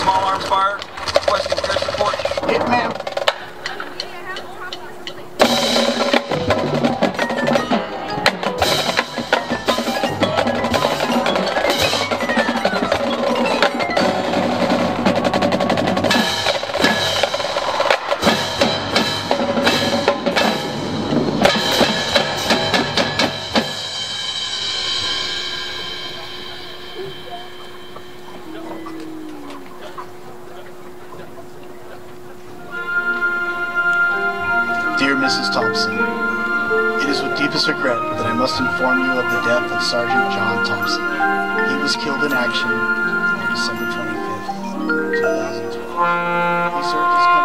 small arms fire. Requesting air support. Hit, ma'am. It is with deepest regret that I must inform you of the death of Sergeant John Thompson. He was killed in action on December 25th, 2012. He served his